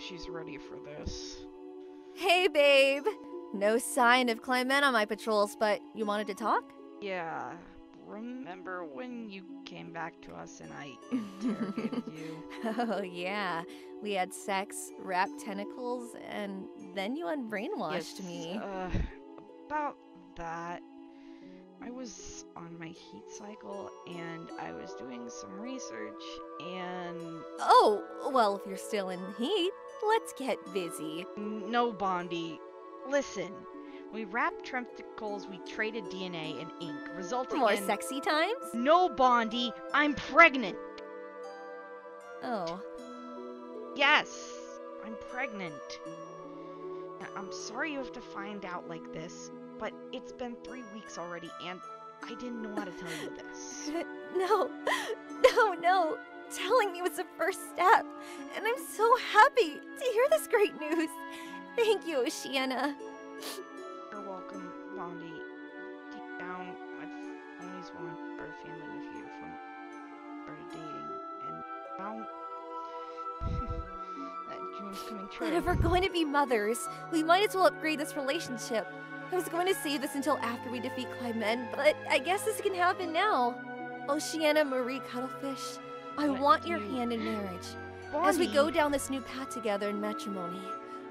she's ready for this. Hey, babe. No sign of Clement on my patrols, but you wanted to talk? Yeah. Remember when you came back to us and I interrogated you? Oh, yeah. We had sex, wrapped tentacles, and then you unbrainwashed Yes, me. Uh, about that. I was on my heat cycle and I was doing some research and Oh, well, if you're still in heat, let's get busy. no Bondi. Listen, we wrapped tentacles, we traded DNA and ink, resulting More in sexy times? no Bondi. I'm pregnant. Oh, Yes, I'm pregnant. I'm sorry you have to find out like this, but it's been three weeks already, and I didn't know how to tell you this. no, no, no. Telling me was the first step, and I'm so happy to hear this great news. Thank you, Oceana. You're welcome, Bondi. Deep down, I've always wanted a family with you from started dating, and now that dream's coming true. But if we're going to be mothers, we might as well upgrade this relationship. I was going to save this until after we defeat Clement, but I guess this can happen now. Oceana Marie Cuttlefish, I want your hand in marriage. As we go down this new path together in matrimony,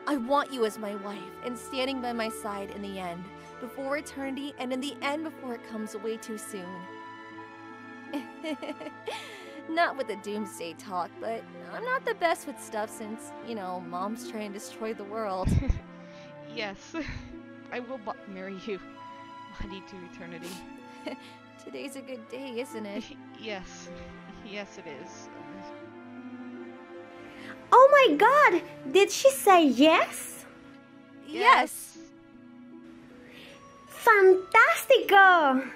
I want you as my wife and standing by my side in the end, before eternity, and in the end before it comes way too soon. not with the doomsday talk, but I'm not the best with stuff since, you know, mom's trying to destroy the world. Yes, I will marry you, Bondi to eternity. Today's a good day, isn't it? yes, yes it is. Oh my god! Did she say yes? Yes! Fantastico!